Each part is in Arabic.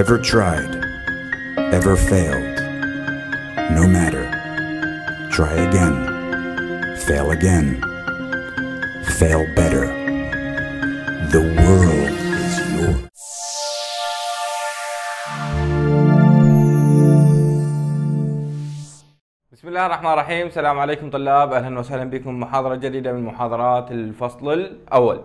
Ever tried? Ever failed? No matter. Try again. Fail again. Fail better. The world is yours. بسم الله الرحمن الرحيم السلام عليكم طلاب أهلا وسهلا بكم محاضره جديده من محاضرات الفصل الأول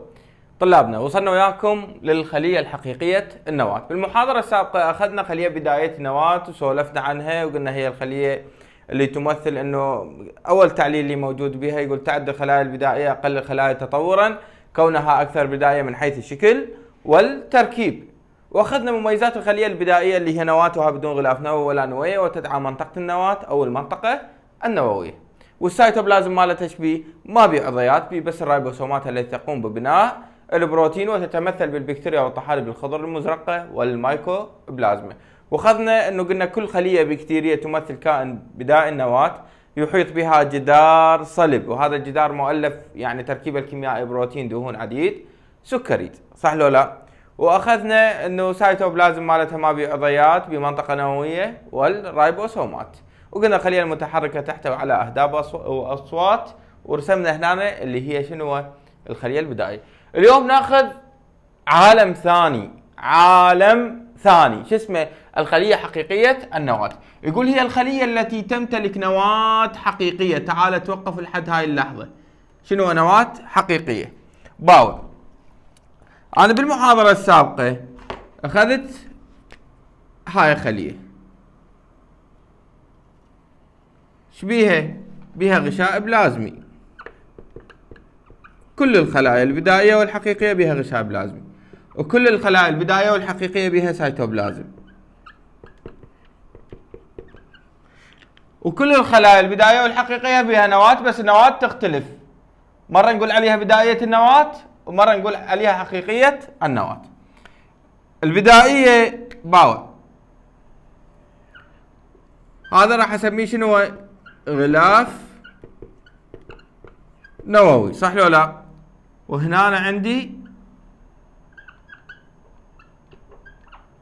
طلابنا. وصلنا وياكم للخلية الحقيقية النواة. بالمحاضرة السابقة أخذنا خلية بدائية النواه وسولفنا عنها وقلنا هي الخلية اللي تمثل إنه أول تعليل اللي موجود بها يقول تعد الخلايا البدائية أقل الخلايا تطورا كونها أكثر بدائية من حيث الشكل والتركيب. وأخذنا مميزات الخلية البدائية اللي هي نواتها بدون غلاف نووي ولا نوويه وتدعم منطقة النواة أو المنطقة النووية. والسيتوبلازم مالتها إيش ما بيه عضيات بيه بس الرايبوسومات التي تقوم ببناء البروتين وتتمثل بالبكتيريا والطحالب الخضر المزرقة والمايكوبلازما. وأخذنا أنه قلنا كل خلية بكتيرية تمثل كائن بدائي النواه يحيط بها جدار صلب وهذا الجدار مؤلف يعني تركيبه الكيميائي بروتين دهون عديد سكريد صح لو لا؟ وأخذنا أنه سايتوبلازم مالتها ما عضيات بمنطقة نووية والرايبوسومات وقلنا الخليه المتحركة تحتوي على اهداب وأسواط ورسمنا هنا اللي هي شنو الخلية البدائية اليوم ناخذ عالم ثاني عالم ثاني. شو اسمه؟ الخلية حقيقية النواة. يقول هي الخلية التي تمتلك نواة حقيقية. تعال توقف لحد هاي اللحظة. شنو نواة حقيقية؟ باوع. أنا بالمحاضرة السابقة أخذت هاي خليه إيش بيها بيها غشاء بلازمي. كل الخلايا البدائية والحقيقية بها غشاء بلازمي وكل الخلايا البدائية والحقيقية بها سيتوبلازم وكل الخلايا البدائية والحقيقية بها نواة بس النواه تختلف. مرة نقول عليها بدائية النواة ومرة نقول عليها حقيقية النواة. البدائية باوع هذا راح أسميه شنو؟ غلاف نووي صح لو لا؟ وهنا أنا عندي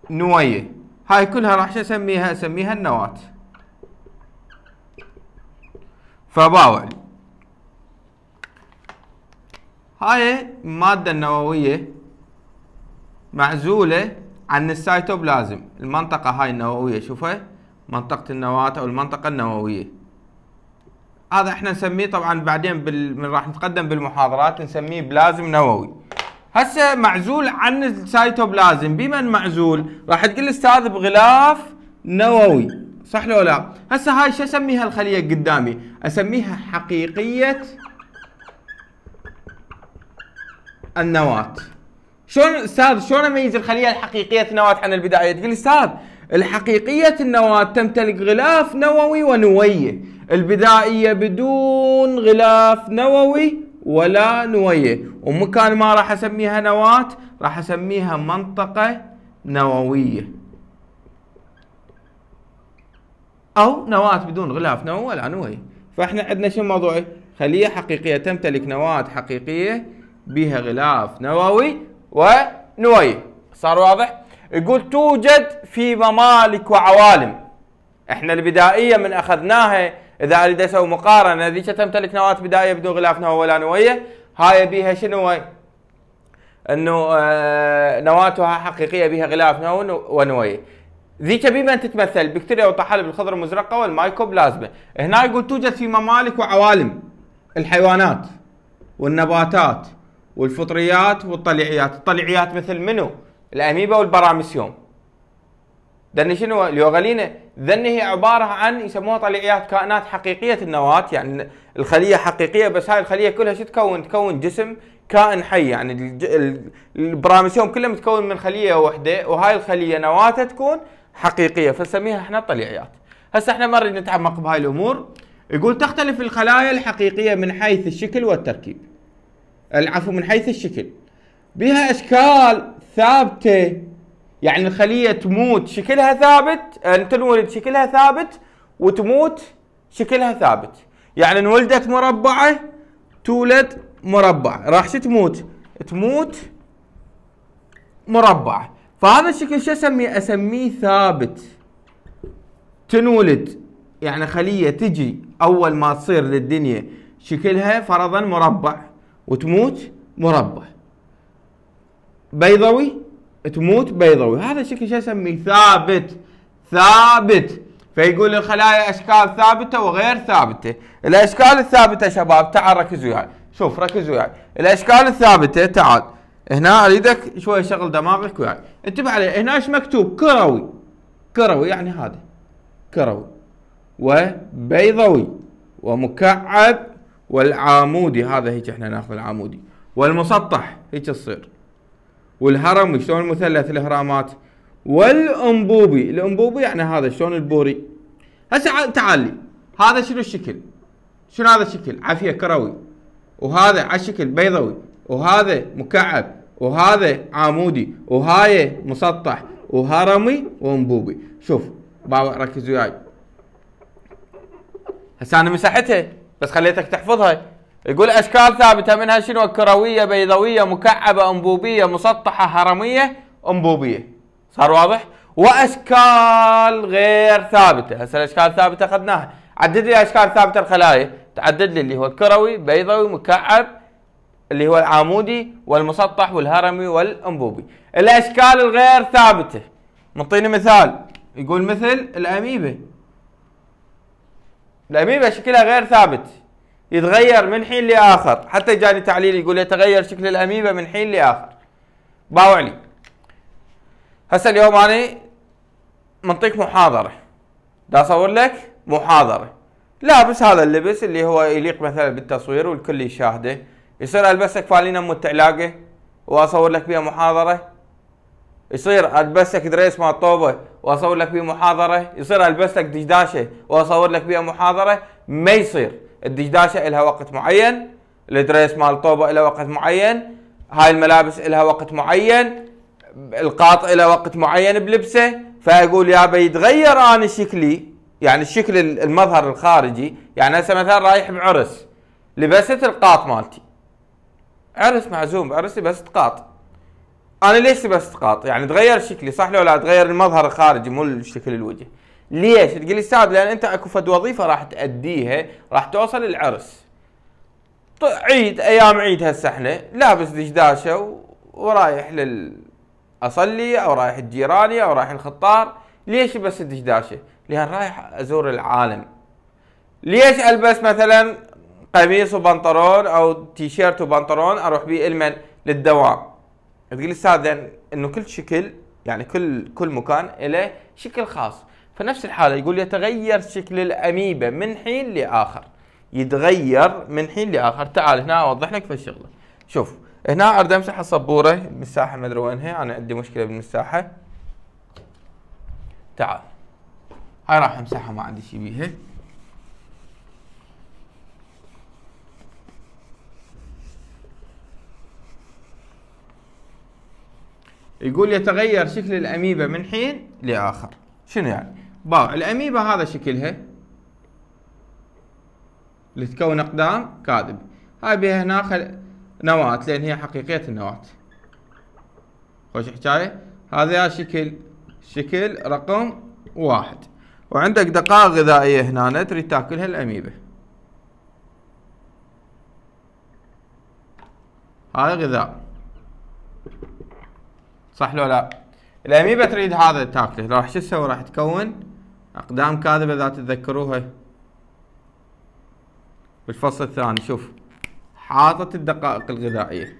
نويه هاي كلها راح اسميها أسميها النواة. فباوع هاي المادة النووية معزولة عن السيتوبلازم. المنطقة هاي النووية شوفها منطقة النواة أو المنطقة النووية. هذا إحنا نسميه طبعا بعدين بال... من راح نتقدم بالمحاضرات نسميه بلازم نووي. هسه معزول عن السيتوبلازم. بمن معزول؟ راح تقول أستاذ بغلاف نووي. صح لو لا؟ هسه هاي شو أسميها الخلية قدامي؟ أسميها حقيقية النواة. شلون أستاذ شلون أميز الخلية الحقيقية النواة عن البدايه تقول أستاذ الحقيقية النواة تمتلك غلاف نووي ونوية. البدائية بدون غلاف نووي ولا نوية. ومكان ما راح أسميها نواة راح أسميها منطقة نووية. أو نواة بدون غلاف نووي ولا نووي فإحنا عندنا شو موضوعي؟ خلية حقيقية تمتلك نواة حقيقية بها غلاف نووي ونووي صار واضح؟ يقول توجد في ممالك وعوالم. إحنا البدائية من أخذناها إذا أريد أسوي مقارنة ذيك تمتلك نواة بدائية بدون غلاف نووي ولا نوويه هاي بيها شنو؟ إنه آه نواتها حقيقية بها غلاف نووي ونوويه ذيك بمن تتمثل البكتيريا والطحالب الخضر المزرقة والمايكوبلازما هنا يقول توجد في ممالك وعوالم الحيوانات والنباتات والفطريات والطليعيات الطليعيات مثل منو؟ الأميبا والبراميسيوم ذني شنو؟ اليوغالينا ذني هي عبارة عن يسموها طليعيات كائنات حقيقية النواة يعني الخلية حقيقية بس هاي الخلية كلها شو تكون؟ تكون جسم كائن حي يعني البراميسيوم كله متكون من خلية واحدة وهاي الخلية نواتها تكون حقيقية فنسميها إحنا طليعيات. هسه إحنا ما نريد نتعمق بهاي الأمور يقول تختلف الخلايا الحقيقية من حيث الشكل والتركيب. العفو من حيث الشكل. بها أشكال ثابتة يعني الخليه تموت شكلها ثابت تنولد شكلها ثابت وتموت شكلها ثابت. يعني انولدت مربعة تولد مربع. راح شو تموت؟ تموت مربعه فهذا الشكل شو أسميه؟ أسميه ثابت. تنولد. يعني خلية تجي أول ما تصير للدنيا شكلها فرضا مربع وتموت مربع. بيضوي؟ تموت بيضوي هذا الشكل شو اسميه ثابت ثابت. فيقول الخلايا أشكال ثابتة وغير ثابتة. الأشكال الثابتة شباب تعال ركزوا وياي. شوف ركزوا وياي. الأشكال الثابتة تعال. هنا أريدك شوي شغل دماغك وياي. انتبه عليه هنا إيش مكتوب كروي. كروي يعني هذا. كروي. وبيضوي ومكعب. والعامودي هذا هيك إحنا ناخذ العامودي. والمسطح هيك تصير والهرمي شلون المثلث الاهرامات والأنبوبي. الأنبوبي يعني هذا شلون البوري. هسه تعال لي. هذا شنو الشكل؟ شنو هذا الشكل؟ عافية كروي. وهذا على الشكل بيضوي. وهذا مكعب. وهذا عامودي وهاي مسطح. وهرمي وأنبوبي. شوف بابا ركز وياي. هسه أنا مسحتها بس خليتك تحفظها. يقول أشكال ثابتة منها شنو؟ كرويه بيضاويه مكعبة أنبوبية مسطحة هرميه أنبوبية. صار واضح؟ وأشكال غير ثابتة. هسه الأشكال الثابته أخذناها. عدد لي أشكال ثابتة الخلايا. تعدد لي اللي هو الكروي بيضاوي مكعب اللي هو العامودي والمسطح والهرمي والأنبوبي. الأشكال الغير ثابتة. منطيني مثال. يقول مثل الأميبة. الاميبا شكلها غير ثابت. يتغير من حين لآخر. حتى جاني تعليل يقول يتغير شكل الاميبا من حين لآخر. باوع لي هسه اليوم أنا منطيك محاضرة. دا أصور لك محاضرة. لابس هذا اللبس اللي هو يليق مثلا بالتصوير والكل يشاهده. يصير ألبسك فالينا متعلاقة وأصور لك بها محاضرة. يصير البس لك دريس مال طوبة وأصور لك بيه محاضرة. يصير البس لك دشداشة وأصور لك بيها محاضرة. ما يصير. الدشداشه لها وقت معين الدريس مال طوبة له وقت معين هاي الملابس لها وقت معين القاط له وقت معين بلبسه فأقول يابا يتغير أنا شكلي يعني الشكل المظهر الخارجي يعني هسه مثلا رايح بعرس لبست القاط مالتي. عرس معزوم بعرس لبست قاط. أنا ليش بس تقاط يعني تغير شكلي صح لو لا تغير المظهر الخارجي مو الشكل الوجه. ليش؟ تقول لي أستاذ لأن أنت أكو فد وظيفة راح تأديها راح توصل العرس عيد أيام عيد هسه إحنا لابس دشداشة ورايح لل اصلي أو رايح الجيراني أو رايح الخطار. ليش بس الدشداشة؟ لأن رايح أزور العالم. ليش ألبس مثلا قميص وبنطلون أو تيشيرت وبنطلون أروح بيه إلمن للدوام؟ تقول لي أستاذ إنه كل شكل يعني كل كل مكان له شكل خاص. فنفس الحالة يقول يتغير شكل الاميبا من حين لآخر. يتغير من حين لآخر. تعال هنا أوضح لك في الشغلة. شوف هنا اريد أمسح السبوره المساحه ما أدري وينها أنا عندي مشكلة بالمساحة. تعال. هاي راح أمسحها ما عندي شيء بيها. يقول يتغير شكل الاميبا من حين لآخر. شنو يعني؟ باوع الاميبا هذا شكلها. اللي تكون أقدام كاذب. هاي بها هنا خل... نواة لأن هي حقيقية النواة. خوش حكاية؟ هذا شكل شكل رقم واحد. وعندك دقائق غذائية هنا تريد تأكلها الاميبا هاي غذاء. صح لو لا؟ الاميبا تريد هذا تأكله. راح شو تسوي؟ راح تكون اقدام كاذبه إذا تتذكروها بالفصل الثاني شوف. حاطط الدقائق الغذائية.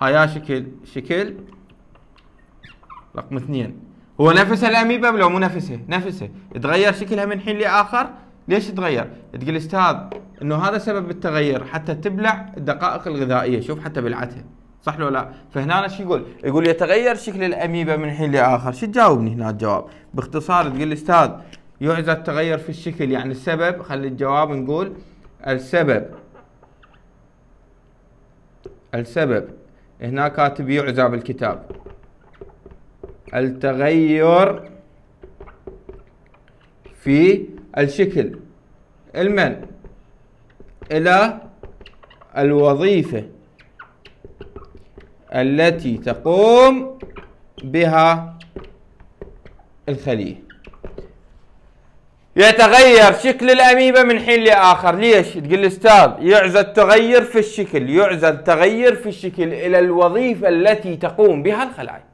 هيا شكل شكل رقم اثنين. هو نفس الاميبا ولا مو نفسه. نفسه. تغير شكلها من حين لآخر؟ ليش تغير؟ تقول أستاذ إنه هذا سبب التغير حتى تبلع الدقائق الغذائية. شوف حتى بلعتها. صح لو لا؟ فهنا شو يقول؟ يقول يتغير شكل الاميبا من حين لآخر. شو تجاوبني هنا الجواب؟ باختصار تقول أستاذ يعزى التغير في الشكل يعني السبب خلي الجواب نقول السبب. السبب. هنا كاتب يعزى بالكتاب. التغير في الشكل. المن. إلى الوظيفة. التي تقوم بها الخلية يتغير شكل الأميبا من حين لآخر. ليش؟ تقول الأستاذ يعزل تغير في الشكل يعزل تغير في الشكل إلى الوظيفة التي تقوم بها الخلايا.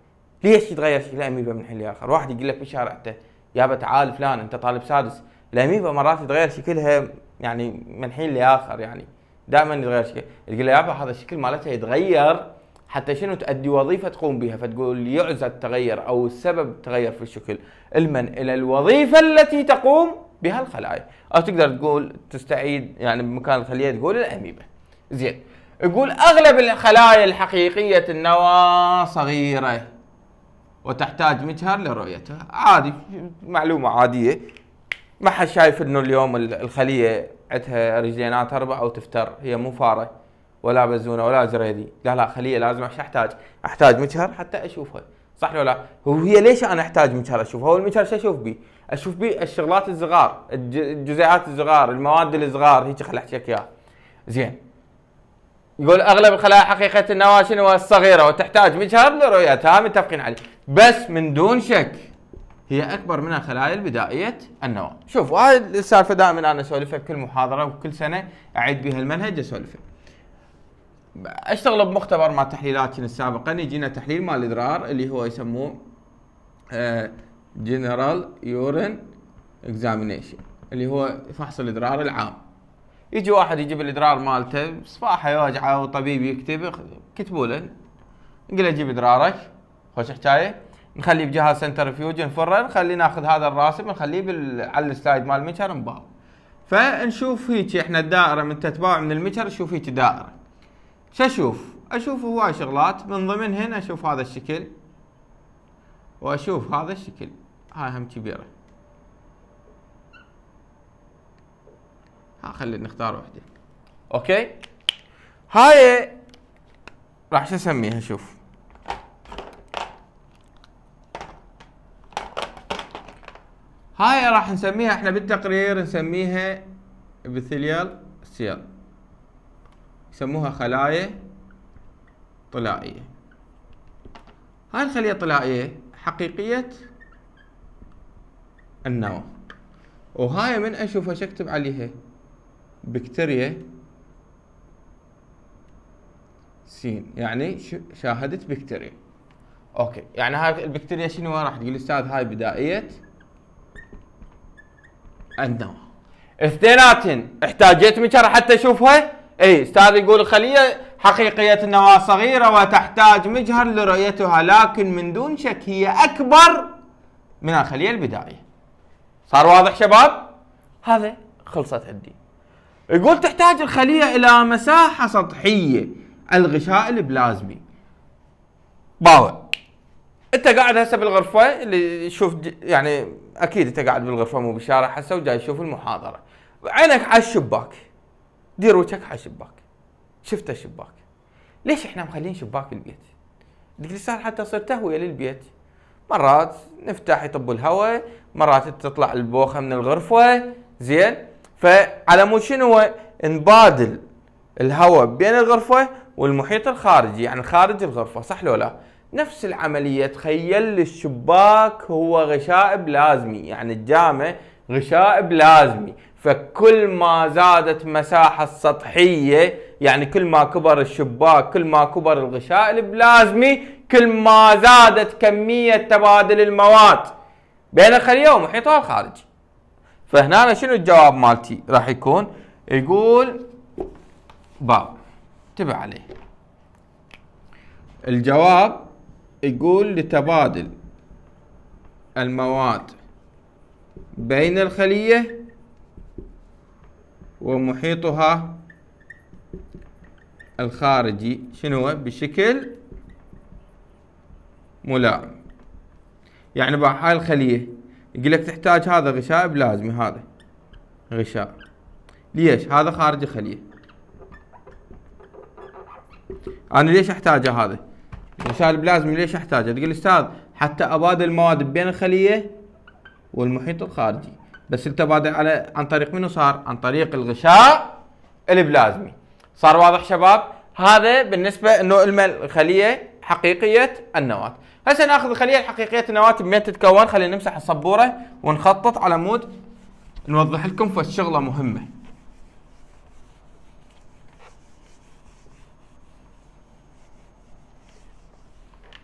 ليش يتغير شكل الأميبا من حين لآخر؟ واحد يقول لك بالشارع أنت يابا تعال فلان أنت طالب سادس. الأميبا مرات يتغير شكلها يعني من حين لآخر يعني دائما يتغير شكل. تقول له يابا هذا الشكل مالتها يتغير حتى شنو تؤدي وظيفة تقوم بها فتقول يعزى التغير أو السبب تغير في الشكل. المن إلى الوظيفة التي تقوم بها الخلايا. أو تقدر تقول تستعيد يعني بمكان الخلية تقول الاميبا زين. يقول أغلب الخلايا الحقيقية النواه صغيرة وتحتاج مجهر لرؤيتها. عادي معلومة عادية. ما حد شايف إنه اليوم الخلية عندها رجلينات أربع أو تفتر. هي مو فارة. ولا بزونه ولا زريدي لا لا خليه لازم أحتاج؟ أحتاج مجهر حتى اشوفها صح ولا لا؟ وهي ليش أنا أحتاج مجهر اشوفها؟ هو المجهر شو أشوف بيه؟ أشوف بيه الشغلات الصغار الجزيئات الصغار المواد الصغار هيك خل أحكي لك إياها زين يقول أغلب الخلايا حقيقة النواه شنو الصغيره وتحتاج مجهر لرؤيتها متفقين عليه بس من دون شك هي أكبر من الخلايا البدائية النواه شوف هاي السالفة دائما أنا أسولفها بكل محاضرة وكل سنة أعيد بها المنهج أسولفها أشتغل بمختبر مع تحليلات السابقا يجينا تحليل مال الادرار اللي هو يسموه جنرال يورين examination اللي هو فحص الإدرار العام. يجي واحد يجيب الإدرار مالته صفاحة يوجعه وطبيب يكتب كتبوا له. نقول له جيب إدرارك خوش حكاية. نخليه بجهاز centrifuge نفره نخليه ناخذ هذا الراسب نخليه على ال slide مال المجهر نباوع فنشوف هيك إحنا الدائرة من تباوع من المجهر نشوف هيك دائرة. شو أشوف؟ أشوف هواي شغلات من ضمنهن أشوف هذا الشكل. وأشوف هذا الشكل. هاي هم كبيرة. ها خلينا نختار واحدة. أوكي؟ هاي راح شو أسميها؟ شوف. هاي راح نسميها إحنا بالتقرير نسميها epithelial cell يسموها خلايا طلائية. هاي الخلية الطلائية حقيقية النواة وهاي من اشوفها أكتب عليها. بكتيريا seen. يعني شاهدت بكتيريا. أوكي. يعني هاي البكتيريا شنو راح تقول؟ أستاذ هاي بدائية النواة اثنيناتن. احتاجت مجهر حتى أشوفها؟ اي أستاذ يقول الخليه حقيقية النواه صغيرة وتحتاج مجهر لرؤيتها لكن من دون شك هي أكبر من الخلية البدائية. صار واضح شباب؟ هذا خلصت عندي. يقول تحتاج الخلية إلى مساحة سطحية الغشاء البلازمي. باوع أنت قاعد هسه بالغرفة اللي شوف يعني أكيد أنت قاعد بالغرفة مو بالشارع هسه وجاي تشوف المحاضرة. عينك على الشباك. دير وجهك على الشباك شفت الشباك ليش إحنا مخلين شباك البيت؟ صار حتى تصير تهوية للبيت. مرات نفتح يطب الهواء مرات تطلع البوخة من الغرفة. زين؟ فعلى مود شنو؟ نبادل الهواء بين الغرفة والمحيط الخارجي يعني خارج الغرفة صح لو لا؟ نفس العملية تخيل الشباك هو غشاء بلازمي يعني الجامع غشاء بلازمي فكل ما زادت مساحة السطحية يعني كل ما كبر الشباك كل ما كبر الغشاء البلازمي كل ما زادت كمية تبادل المواد. بين الخلية ومحيطها الخارجي فهنا شنو الجواب مالتي؟ راح يكون يقول باب انتبه عليه. الجواب يقول لتبادل المواد بين الخلية ومحيطها الخارجي. شنو بشكل ملائم يعني بهاي الخلية يقول لك تحتاج هذا غشاء بلازمي هذا غشاء. ليش؟ هذا خارج الخلية. أنا ليش أحتاجه هذا؟ الغشاء البلازمي ليش أحتاجه؟ تقول أستاذ حتى أبادل المواد بين الخلية والمحيط الخارجي. بس انت على عن طريق منو صار؟ عن طريق الغشاء البلازمي. صار واضح شباب؟ هذا بالنسبة إنه الخلية حقيقية النواة. هسه ناخذ الخلية الحقيقية النواة بمين تتكون؟ خلينا نمسح السبوره ونخطط على مود نوضح لكم فالشغلة مهمة.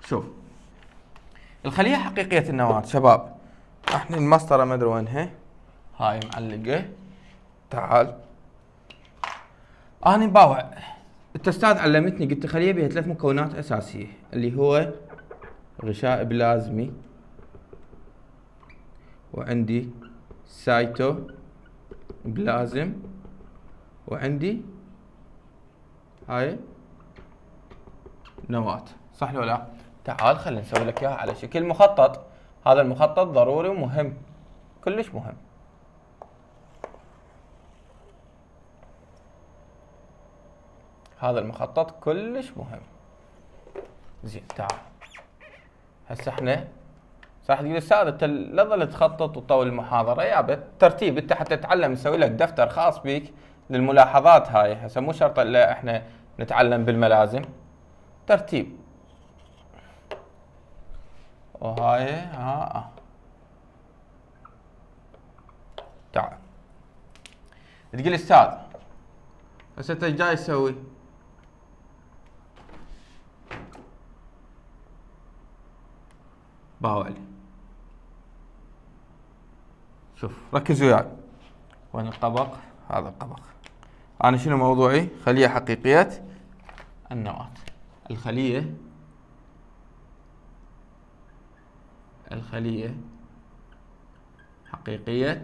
شوف. الخلية حقيقية النواة شباب. إحنا المسطره ما أدري وينها. هاي معلقة. تعال. أنا أباوع. أنت أستاذ علمتني قلت خليه بها ثلاث مكونات أساسية اللي هو غشاء بلازمي وعندي سايتو بلازم وعندي هاي نواة. صح ولا لا؟ تعال خلينا نسوي لك إياها على شكل مخطط. هذا المخطط ضروري ومهم. كلش مهم. هذا المخطط كلش مهم. زين تعال. هسه إحنا صح تقول أستاذ أنت لا تظل تخطط وتطول المحاضرة؟ يا ترتيب أنت حتى تتعلم نسوي لك دفتر خاص بيك للملاحظات هاي. هسه مو شرط إلا إحنا نتعلم بالملازم. ترتيب. وهاي ها آه. تعال. تقول أستاذ هسه أنت جاي تسوي؟ باولي شوف ركز وياي. وين القبق هذا القبق أنا شنو موضوعي؟ خلية حقيقية. النواة. الخلية. الخلية حقيقية.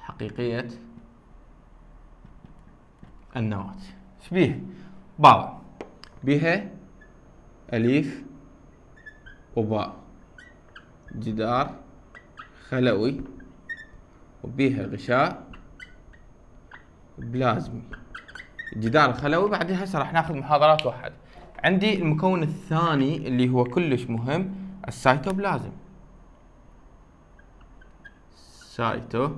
حقيقية. النواة. إيش بيه بابا بها أليف وباء. جدار خلوي وبيها غشاء بلازمي. الجدار الخلوي بعدين هسه راح ناخذ محاضرات واحد. عندي المكون الثاني اللي هو كلش مهم السايتوبلازم سايتو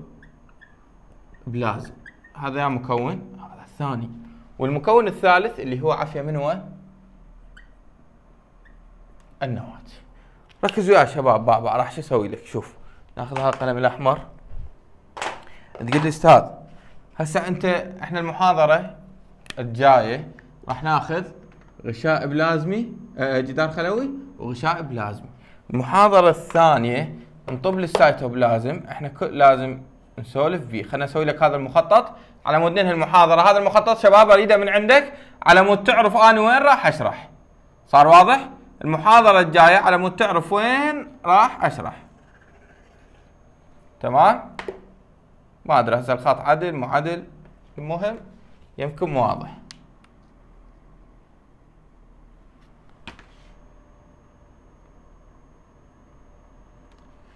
بلازم هذا مكون هذا الثاني. والمكون الثالث اللي هو عافية من هو؟ النواة. ركزوا يا شباب بابا راح شو أسوي لك؟ شوف ناخذ هذا القلم الأحمر. تقول لي أستاذ هسه أنت إحنا المحاضرة الجاية راح ناخذ غشاء بلازمي آه، جدار خلوي وغشاء بلازمي. المحاضرة الثانية نطب السايتوبلازم إحنا لازم نسولف فيه خلينا نسوي لك هذا المخطط. على مود ننهي المحاضرة. هذا المخطط شباب أريده من عندك. على مود تعرف أنا وين راح أشرح. صار واضح؟ المحاضرة الجاية على مود تعرف وين راح أشرح. تمام؟ ما أدري هسه الخط عدل مو عدل. المهم يمكن مو واضح.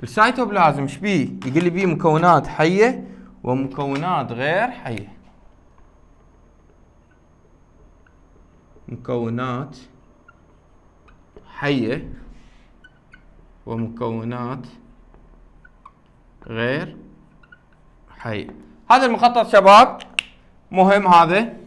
السيتوبلازم إيش بيه؟ يقول لي بيه مكونات حية ومكونات غير حية. مكونات حية ومكونات غير حية. هذا المخطط شباب. مهم هذا.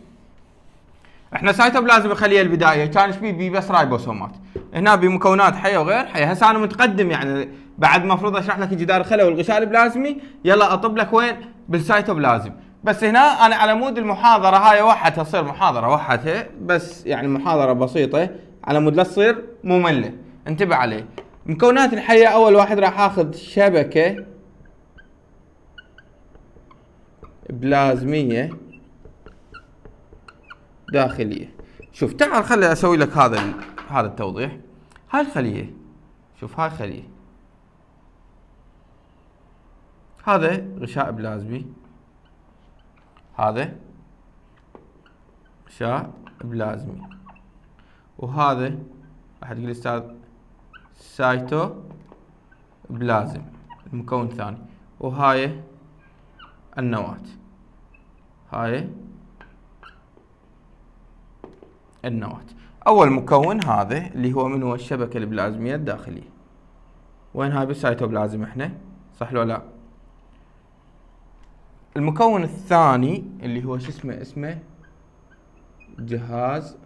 إحنا سايتوبلازم الخليه البدائيه كان إيش بيه بس رايبوسومات هنا بمكونات حية وغير حية. هسه أنا متقدم يعني. بعد المفروض أشرح لك الجدار الخلوي والغشاء البلازمي يلا أطب لك وين؟ بالسايتوبلازم بس هنا أنا على مود المحاضرة هاي وحدها تصير محاضرة وحدها بس يعني محاضرة بسيطة على مود لا تصير مملة. انتبه عليه. مكونات الحية أول واحد راح آخذ شبكة بلازمية. داخلية. شوف تعال خلي أسوي لك هذا هذا التوضيح. هاي الخلية. شوف هاي خليه هذا غشاء بلازمي. هذا غشاء بلازمي. وهذا راح تقول أستاذ سايتو بلازم المكون الثاني. وهاي النواة. هاي النواة أول مكون هذا اللي هو من هو الشبكة البلازمية الداخلية. وين هاي بالسايتوبلازم إحنا؟ صح لو لا؟ المكون الثاني اللي هو شو اسمه؟ اسمه جهاز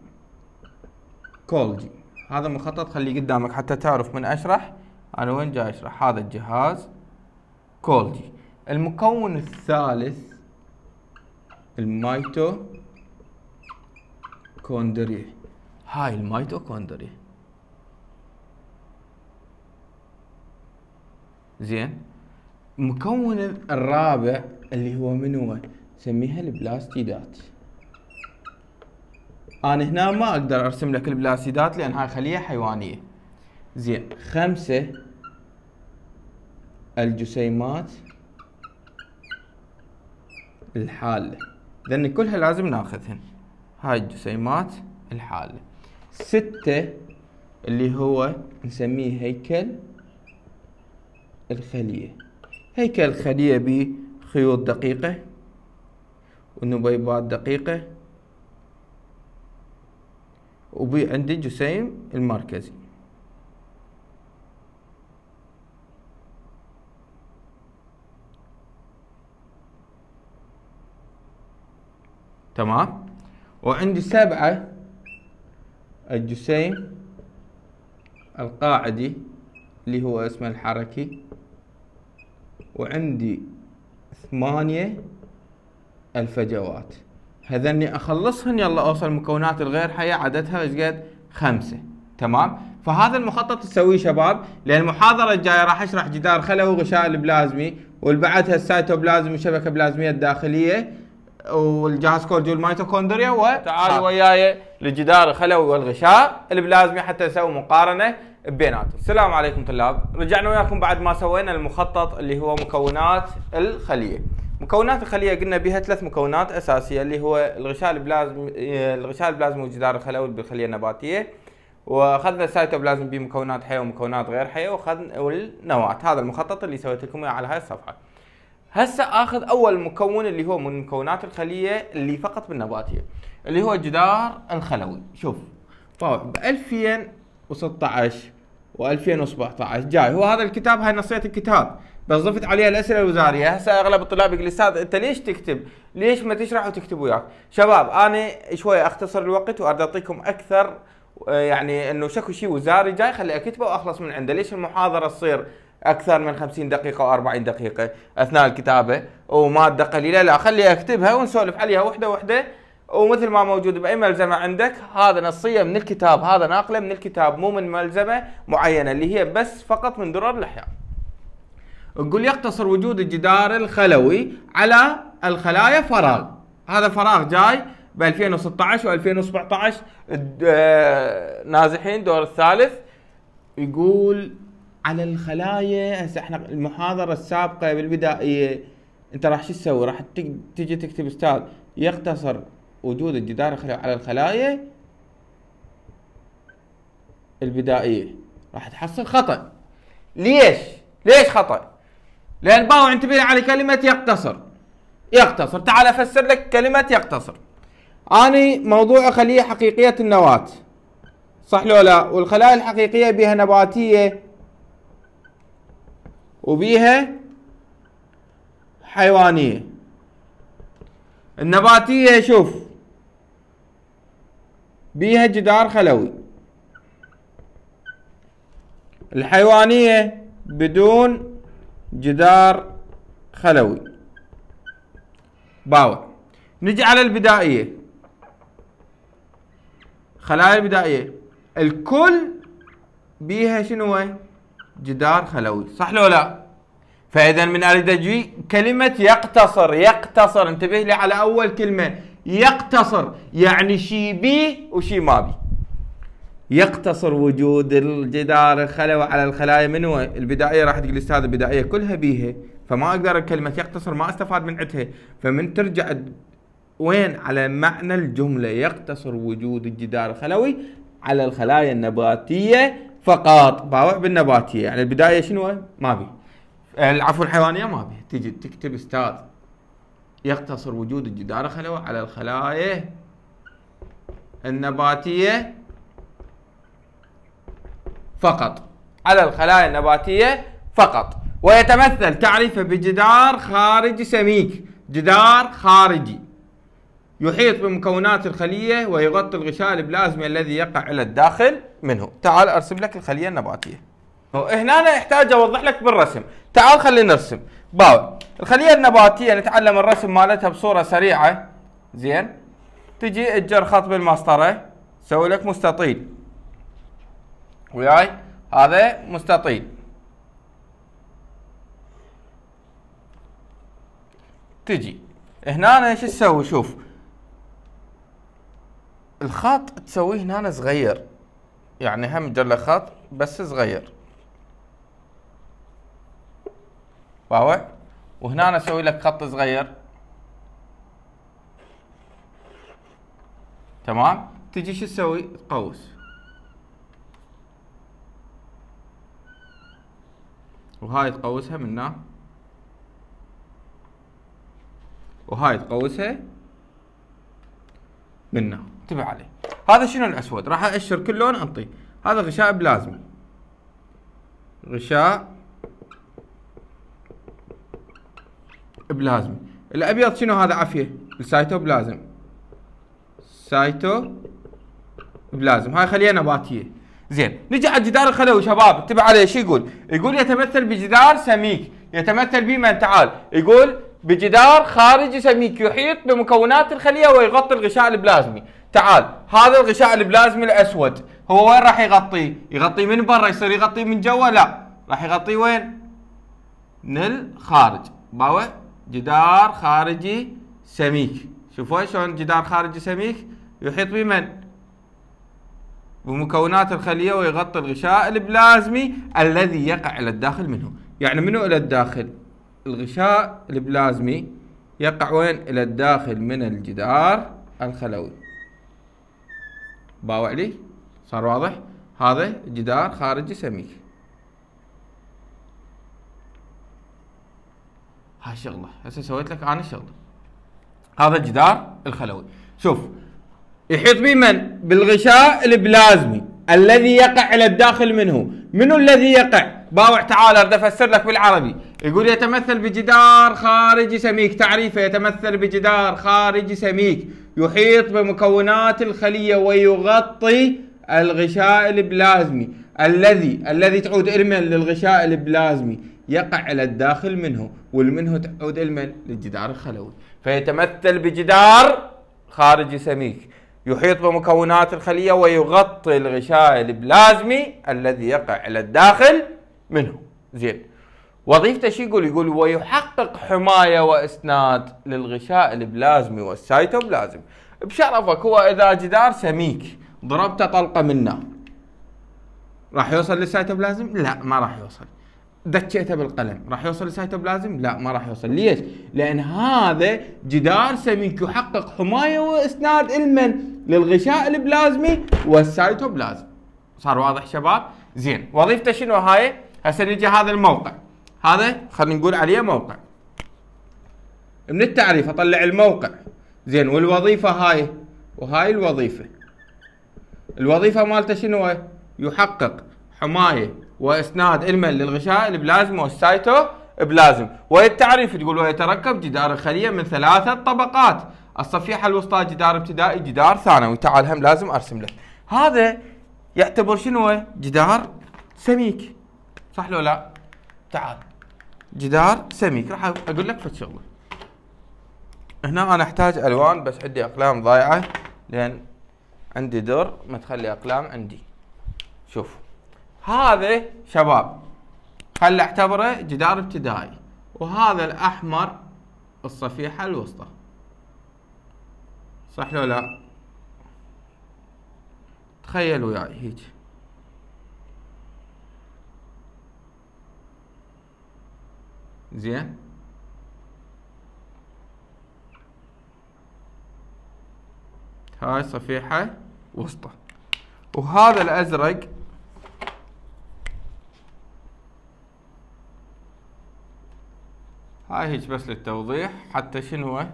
كولجي. هذا مخطط خليه قدامك حتى تعرف من أشرح. أنا وين جاي أشرح؟ هذا الجهاز كولجي. المكون الثالث الميتو كوندريا هاي الميتوكوندريا زين. المكون الرابع اللي هو من هو نسميها البلاستيدات. أنا هنا ما أقدر أرسم لك البلاستيدات لأن هاي خلية حيوانية. زين. خمسة الجسيمات الحالة. لأن كلها لازم ناخذهن. هاي الجسيمات الحالة. ستة اللي هو نسميه هيكل الخلية. هيكل الخلية بخيوط دقيقة ونبيبات دقيقة وبي عندي جسيم المركزي. تمام؟ وعندي سبعة. الجسيم القاعدي اللي هو اسمه الحركي. وعندي ثمانية الفجوات. هذني أخلصهن يلا أوصل المكونات الغير حية عددها إيش قد؟ خمسة. تمام؟ فهذا المخطط تسويه شباب لأن المحاضرة الجاية راح أشرح جدار خلوي وغشاء البلازمي والبعدها السيتوبلازم والشبكة البلازمية الداخلية. والجهاز كولجي والميتوكوندريا وتعالوا وياي للجدار الخلوي والغشاء البلازمي حتى نسوي مقارنة بيناتهم. السلام عليكم طلاب، رجعنا وياكم بعد ما سوينا المخطط اللي هو مكونات الخلية. مكونات الخلية قلنا بها ثلاث مكونات أساسية اللي هو الغشاء البلازمي الغشاء البلازمي والجدار الخلوي بالخلية النباتية وأخذنا السيتوبلازم بمكونات حية ومكونات غير حية واخذنا والنواة، هذا المخطط اللي سويت لكم إياه على هاي الصفحة. هسه آخذ أول مكون اللي هو من مكونات الخلية اللي فقط بالنباتية اللي هو الجدار الخلوي. شوف. طبعا ب 2016 و2017 جاي. هو هذا الكتاب هاي نصيه الكتاب. بس ضفت عليها الأسئلة الوزارية. هسه أغلب الطلاب يقول أستاذ أنت ليش تكتب؟ ليش ما تشرح وتكتب وياك؟ شباب أنا شوي أختصر الوقت واريد أعطيكم أكثر يعني إنه شكو شيء وزاري جاي خلي أكتبه وأخلص من عنده، ليش المحاضرة تصير أكثر من 50 دقيقة أو 40 دقيقة أثناء الكتابة. وماده قليله لا خلي أكتبها ونسولف عليها وحدة وحدة. ومثل ما موجود بأي ملزمة عندك هذا نصية من الكتاب هذا ناقلة من الكتاب مو من ملزمة معينة اللي هي بس فقط من درر الأحياء. يقول يقتصر وجود الجدار الخلوي على الخلايا فراغ. هذا فراغ جاي ب 2016 و2017 نازحين دور الثالث. يقول على الخلايا. هسه إحنا المحاضرة السابقة بالبدائيه أنت راح شو تسوي؟ راح تجي تكتب أستاذ يقتصر وجود الجدار على الخلايا البدائية. راح تحصل خطأ. ليش؟ ليش خطأ؟ لأن باو انتبه على كلمة يقتصر يقتصر تعال أفسر لك كلمة يقتصر اني موضوع خلية حقيقية النواة. صح لو لا؟ والخلايا الحقيقية بها نباتية وبيها حيوانية. النباتية شوف بيها جدار خلوي. الحيوانية بدون جدار خلوي. باوع نجي على البدائية. خلايا البدائية. الكل بيها شنو جدار خلوي. صح لو لا؟ فإذا من اريد أجي كلمة يقتصر يقتصر. انتبه لي على أول كلمة. يقتصر يعني شي بي وشي ما بي. يقتصر وجود الجدار الخلوي على الخلايا من البدائية راح تقول أستاذ البدائية كلها بيها. فما أقدر كلمه يقتصر ما أستفاد من عندها فمن ترجع وين؟ على معنى الجملة. يقتصر وجود الجدار الخلوي على الخلايا النباتية فقط. باوع بالنباتية. يعني البداية شنو؟ ما بي. العفو الحيوانية ما بي. تجي تكتب أستاذ يقتصر وجود الجدار الخلوي على الخلايا النباتية فقط. على الخلايا النباتية فقط. ويتمثل تعريفه بجدار خارجي سميك. جدار خارجي. يحيط بمكونات الخلية ويغطي الغشاء البلازمي الذي يقع إلى الداخل منه. تعال أرسم لك الخلية النباتية. هنا أنا أحتاج أوضح لك بالرسم. تعال خلينا نرسم. باو. الخلية النباتية نتعلم الرسم مالتها بصورة سريعة. زين. تجي تجر خط بالمسطرة. سوي لك مستطيل. وياي. هذا مستطيل. تجي. هنا إيش تسوي؟ شوف. الخط تسويه هنا صغير. يعني هم جر خط بس صغير. واضح وهنا أسوي لك خط صغير. تمام. تجي شو تسوي؟ تقوس. وهاي تقوسها من هنا. وهاي تقوسها. من هنا انتبه عليه. هذا شنو الأسود؟ راح أأشر كل لون أنطيه. هذا غشاء بلازمي غشاء بلازمي الأبيض شنو هذا؟ عافية. السايتوبلازم سايتوبلازم هاي خلية نباتية. زين نجي على الجدار الخلوي شباب. انتبه عليه. شو يقول؟ يقول يتمثل بجدار سميك. يتمثل بمن؟ تعال. يقول بجدار خارجي سميك يحيط بمكونات الخلية ويغطي الغشاء البلازمي. تعال هذا الغشاء البلازمي الأسود هو وين راح يغطيه يغطيه من برا يصير يغطيه من جوا؟ لا. راح يغطيه وين؟ من الخارج. باوي؟ جدار خارجي سميك شوفوا شلون جدار خارجي سميك يحيط بمن؟ بمكونات الخلية ويغطي الغشاء البلازمي الذي يقع إلى الداخل منه. يعني منو إلى الداخل؟ الغشاء البلازمي يقع وين؟ إلى الداخل من الجدار الخلوي. باوع لي. صار واضح؟ هذا جدار خارجي سميك هاي شغلة. هسه سويت لك أنا شغلة. هذا الجدار الخلوي. شوف يحيط به من؟ بالغشاء البلازمي الذي يقع إلى الداخل منه. منو الذي يقع؟ باوع تعال أريد أفسر لك بالعربي. يقول يتمثل بجدار خارجي سميك. تعريفه يتمثل بجدار خارجي سميك. يحيط بمكونات الخلية ويغطي الغشاء البلازمي. الذي الذي تعود المن للغشاء البلازمي. يقع إلى الداخل منه ومنه تعود المن للجدار الخلوي. فيتمثل بجدار خارجي سميك. يحيط بمكونات الخلية ويغطي الغشاء البلازمي الذي يقع إلى الداخل منه. زين. وظيفته شو يقول؟ يقول ويحقق حماية وإسناد للغشاء البلازمي والسيتوبلازم بشرفك هو اذا جدار سميك ضربته طلقة منه راح يوصل للسيتوبلازم؟ لا ما راح يوصل. دكيته بالقلم راح يوصل للسيتوبلازم؟ لا ما راح يوصل. ليش؟ لأن هذا جدار سميك يحقق حماية وإسناد المن للغشاء البلازمي والسيتوبلازم. صار واضح شباب؟ زين. وظيفته شنو هاي؟ هسه نجي هذا الموقع. هذا خلينا نقول عليه موقع. من التعريف أطلع الموقع. زين والوظيفة هاي وهاي الوظيفة. الوظيفة مالته شنو يحقق حماية وإسناد المن للغشاء البلازمي والسايتوبلازم والتعريف تقول ويتركب جدار الخلية من ثلاثة طبقات. الصفيحة الوسطى جدار ابتدائي جدار ثانوي. تعال هم لازم أرسم لك. هذا يعتبر شنو جدار سميك. صح لو لا؟ تعال. جدار سميك راح أقول لك فد شغله هنا أنا أحتاج ألوان بس عندي أقلام ضايعة. لأن عندي در ما تخلي أقلام عندي. شوف. هذا شباب. خل أعتبره جدار ابتدائي. وهذا الأحمر الصفيحة الوسطى. صح لو لا؟ تخيل وياي هيك. زين. هاي صفيحة وسطى. وهذا الأزرق هاي هيك بس للتوضيح حتى شنو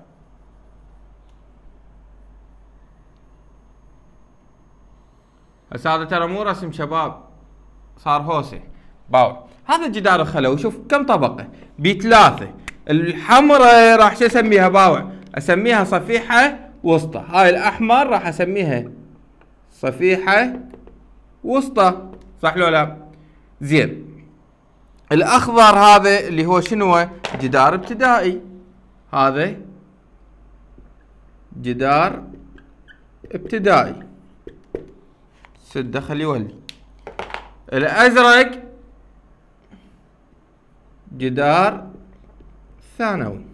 هسه هذا ترى مو رسم شباب صار هوسه. باو. هذا الجدار الخلوي شوف كم طبقة؟ بثلاثه الحمراء راح شو أسميها باوع؟ أسميها صفيحة وسطى. هاي الأحمر راح أسميها صفيحة وسطى. صح لو لا؟ زين. الأخضر هذا اللي هو شنو؟ جدار ابتدائي. هذا جدار ابتدائي. سده خلي يولي. الأزرق جدار ثانوي.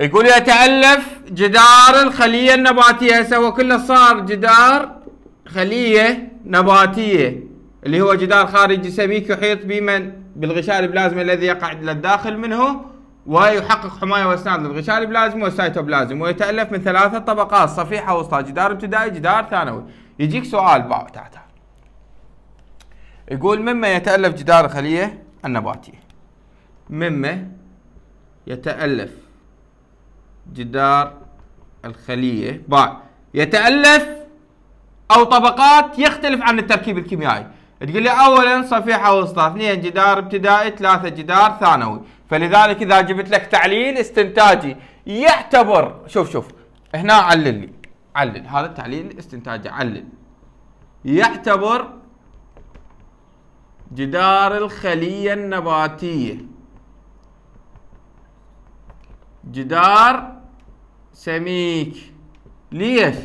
يقول يتألف جدار الخلية النباتية. هسه هو كله صار جدار خلية نباتية اللي هو جدار خارجي سميك يحيط بمن بالغشاء البلازمي الذي يقع للداخل منه ويحقق حماية واسناد للغشاء البلازمي والسيتوبلازم ويتألف من ثلاثة طبقات صفيحة وسطى جدار ابتدائي جدار ثانوي. يجيك سؤال بعد تعال. يقول مما يتألف جدار الخلية؟ النباتية مما يتألف جدار الخلية بعد يتألف أو طبقات يختلف عن التركيب الكيميائي. تقول لي أولا صفيحة وسطى اثنين جدار ابتدائي ثلاثة جدار ثانوي. فلذلك إذا جبت لك تعليل استنتاجي يعتبر شوف شوف هنا علل لي علل هذا التعليل استنتاجي علل. يعتبر جدار الخلية النباتية جدار سميك ليش؟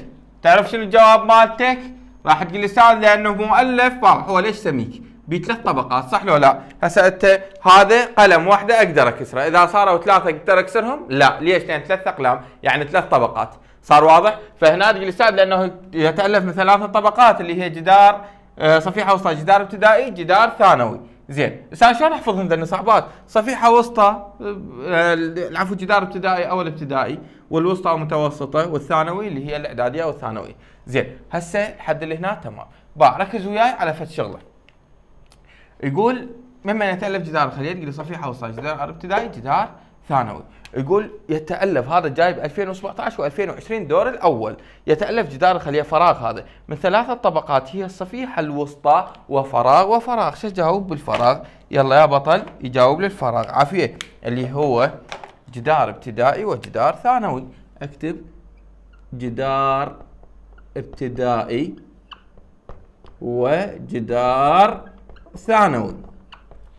تعرف شنو الجواب مالتك؟ راح تقول أستاذ لأنه مؤلف واضح هو ليش سميك؟ بثلاث طبقات صح لو لا؟ هسه أنت هذا قلم واحدة أقدر أكسره، إذا صاروا ثلاثة أقدر أكسرهم؟ لا، ليش؟ لأن ثلاث أقلام يعني ثلاث طبقات، صار واضح؟ فهنا تقول أستاذ لأنه يتألف من ثلاث طبقات اللي هي جدار صفيحة وسطى جدار ابتدائي جدار ثانوي. زين أستاذ شلون احفظهم ذني صعبات صفيحة وسطى آه، العفو جدار ابتدائي أو الابتدائي والوسطى متوسطة والثانوي اللي هي الإعدادية أو الثانويه زين هسه لحد اللي هنا تمام. با ركز وياي على فد شغلة. يقول ممن يتألف جدار الخليه تقول صفيحة وسطى جدار ابتدائي جدار ثانوي. يقول يتألف هذا جايب 2017 و2020 دور الأول. يتألف جدار الخلية فراغ هذا. من ثلاثة طبقات هي الصفيحة الوسطى وفراغ وفراغ. شو جاوب بالفراغ؟ يلا يا بطل يجاوب للفراغ. عافية. اللي هو جدار ابتدائي وجدار ثانوي. اكتب جدار ابتدائي وجدار ثانوي.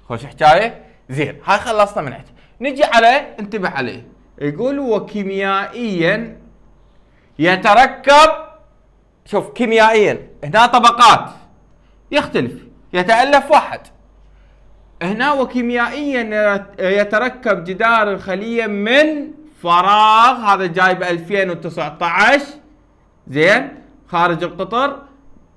خوش حكاية؟ زين هاي خلصنا من عندي. نجي على انتبه عليه. يقول وكيميائيا يتركب شوف كيميائيا. هنا طبقات. يختلف. يتألف واحد. هنا وكيميائيا يتركب جدار الخلية من فراغ. هذا جاي ب 2019 زين؟ خارج القطر.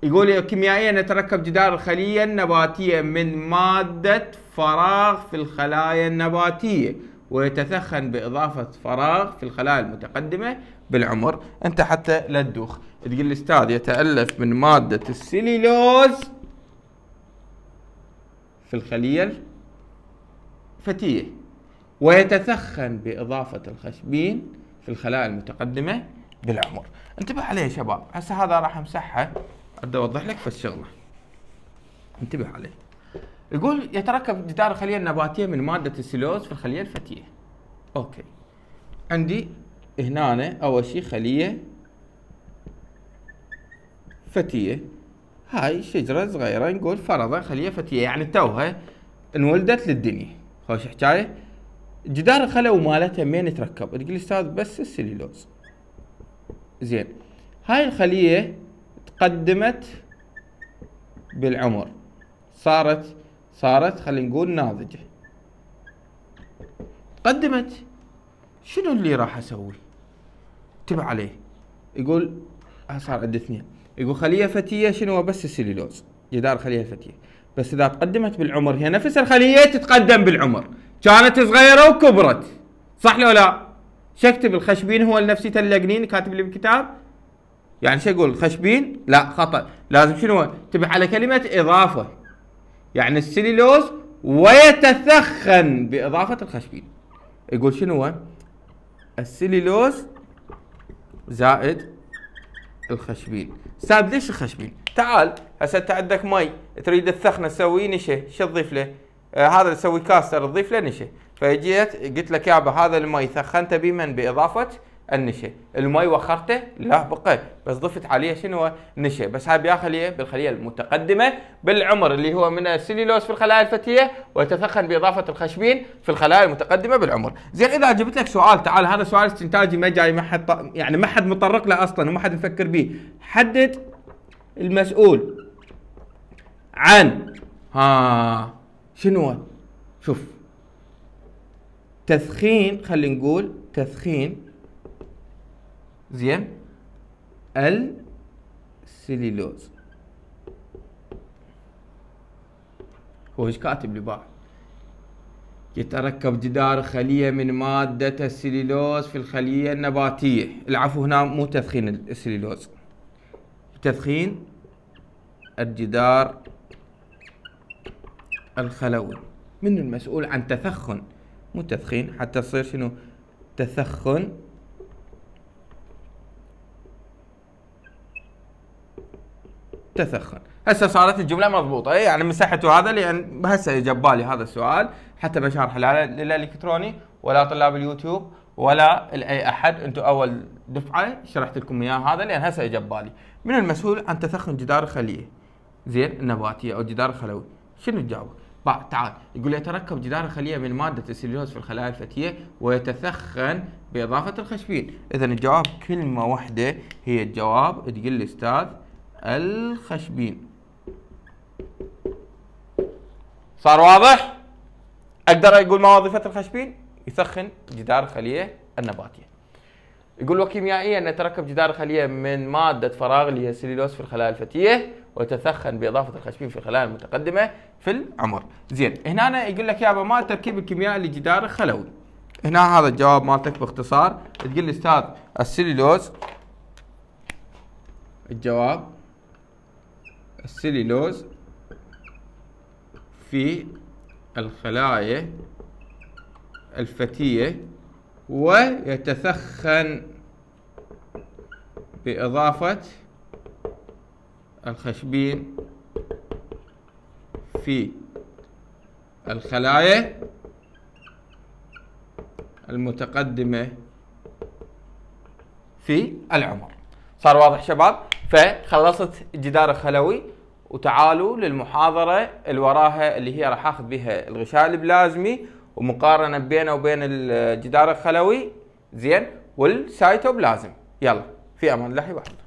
يقول كيميائيا يتركب جدار الخلية النباتية من مادة فراغ في الخلايا النباتية ويتثخن بإضافة فراغ في الخلايا المتقدمة بالعمر. أنت حتى لا تدوخ. تقول الأستاذ يتألف من مادة السليلوز في الخلية الفتية ويتثخن بإضافة الخشبين في الخلايا المتقدمة بالعمر. انتبه عليه يا شباب. هسه هذا راح أمسحها. أبدأ أوضح لك في الشغله انتبه عليه. يقول يتركب جدار الخليه النباتيه من مادة السلوز في الخليه الفتيه أوكي. عندي هنا أول شيء خلية فتية. هاي شجرة صغيرة نقول فرضا خلية فتية يعني توها انولدت للدنيا. خوش حكاية. جدار الخلو مالتها مين يتركب؟ تقول أستاذ بس السليلوز زين. هاي الخلية تقدمت بالعمر. صارت صارت خلينا نقول ناضجة. قدمت. شنو اللي راح أسوي؟ انتبه عليه. يقول صار عندي اثنين. يقول خلية فتية شنو؟ بس السليلوز جدار خلية فتية. بس إذا تقدمت بالعمر هي نفس الخلية تتقدم بالعمر. كانت صغيرة وكبرت. صح لو لا؟ شكتب الخشبين هو نفسي اللقنين كاتب لي بالكتاب يعني شو أقول خشبين؟ لا خطأ. لازم شنو؟ انتبه على كلمة إضافة. يعني السليلوز ويتثخن بإضافة الخشبين. يقول شنو السليلوز زائد الخشبين. أستاذ ليش الخشبين؟ تعال هسه انت عندك مي تريد تثخنه تسوي نشا شو تضيف له؟ آه هذا تسوي كاستر تضيف له نشا. فجيت قلت لك يابا هذا المي ثخنته بمن؟ بإضافة النشا المي وخرته لا بقى. بس ضفت عليه شنو؟ نشا بس هاي بيا خلية بالخلية المتقدمة بالعمر اللي هو من السليلوز في الخلايا الفتية ويتثخن بإضافة الخشبين في الخلايا المتقدمة بالعمر. زين إذا جبت لك سؤال تعال هذا سؤال استنتاجي ما جاي ما حد يعني ما حد متطرق له أصلا وما حد مفكر به حدد المسؤول عن ها شنو؟ شوف. تثخين خلينا نقول تثخين زين. السليلوز هو إيش كاتب لي يتركب جدار خلية من مادة السليلوز في الخلية النباتية. العفو هنا مو تثخين السليلوز تثخين الجدار الخلوي. من المسؤول عن تثخن؟ مو تثخين حتى تصير شنو؟ تثخن تثخن هسه صارت الجملة مضبوطة. إيه، يعني مسحته هذا لأن هسه جاب بالي هذا السؤال حتى بشرح لا الإلكتروني ولا طلاب اليوتيوب ولا لاي أحد أنتم أول دفعة شرحت لكم إياه هذا لأن هسه جاب بالي من المسؤول عن تثخن جدار الخليه زين النباتية أو جدار الخلوي شنو تجاوب؟ تعال. يقول يتركب جدار الخلية من مادة السليلوز في الخلايا الفتية ويتثخن بإضافة الخشبين. إذا الجواب كلمة واحدة هي الجواب تقول لي أستاذ الخشبين. صار واضح؟ أقدر أقول ما وظيفة الخشبين؟ يسخن جدار الخلية النباتية. يقول وكيميائيا يتركب جدار الخلية من مادة فراغ اللي هي السليلوز في الخلايا الفتية وتثخن بإضافة الخشبين في الخلايا المتقدمة في العمر. زين هنا يقول لك يابا ما التركيب الكيميائي لجدار الخلوي هنا هذا الجواب مالتك باختصار. تقول لي أستاذ السليلوز. الجواب. السليلوز في الخلايا الفتية ويتثخن بإضافة الخشبين في الخلايا المتقدمة في العمر. صار واضح شباب؟ فخلصت الجدار الخلوي. وتعالوا للمحاضرة اللي وراها اللي هي راح أخذ بها الغشاء البلازمي ومقارنة بينه وبين الجدار الخلوي زين والسايتوبلازم يلا في أمان الله وحده